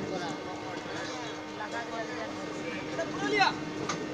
Продолжение следует...